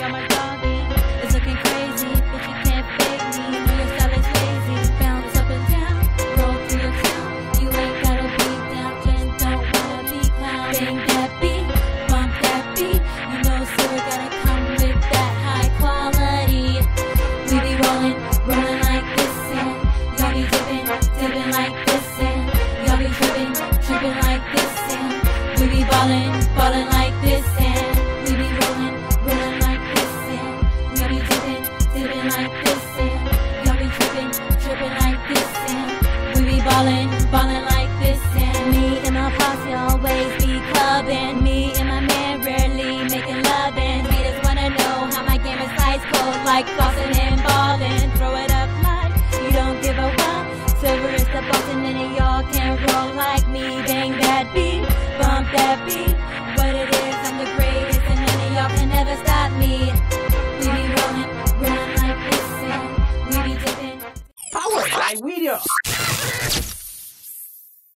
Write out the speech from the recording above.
got my. It's looking crazy, you can't fake me. No, your style is lazy. Bounce up and down, roll through your town. You ain't gotta down, don't wanna be clown. Bang that beat, bump that beat. You know, gotta come with that high quality. We be rolling, rolling like this, and y'all be dipping, dipping like this, and y'all be tripping, tripping like this, and we be ballin', ballin' like this, like this, and y'all be like this, and we be ballin', ballin' like this, and me and my posse always be. Me and my man rarely wanna know how my game is ice cold, like and ballin'. Throw it up like you don't give a what. Silver is the boss, and of y'all can roll like me. Bang that beat, bump that beat. my videos.